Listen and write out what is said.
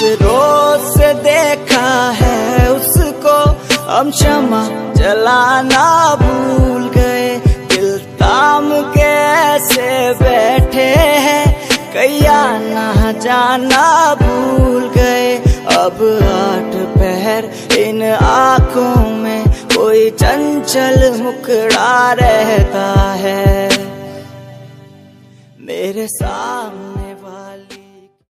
रोज से देखा है उसको हम क्षमा जलाना भूल गए। दिल ताम के ऐसे बैठे हैं कैया ना जाना भूल गए। अब आठ पहर इन आँखों में कोई चंचल मुकड़ा रहता है। मेरे सामने